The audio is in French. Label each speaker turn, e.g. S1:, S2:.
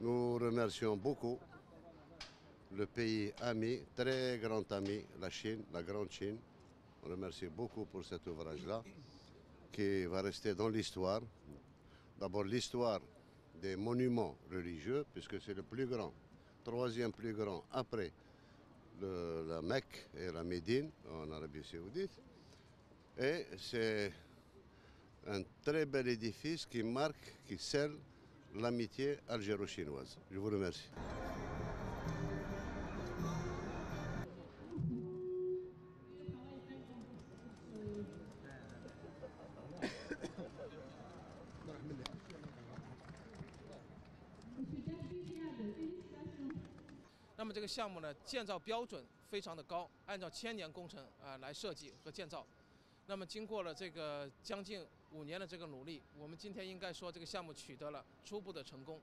S1: Nous remercions beaucoup le pays ami, très grand ami, la Chine, la grande Chine. On remercie beaucoup pour cet ouvrage-là qui va rester dans l'histoire. D'abord l'histoire des monuments religieux, puisque c'est le plus grand, troisième plus grand après la Mecque et la Médine en Arabie Saoudite. Et c'est un très bel édifice qui marque, qui scelle l'amitié algéro-chinoise. Je vous remercie.
S2: 那么这个项目呢，建造标准非常的高，按照千年工程啊、来设计和建造。 那么经过了这个将近五年的这个努力，我们今天应该说这个项目取得了初步的成功。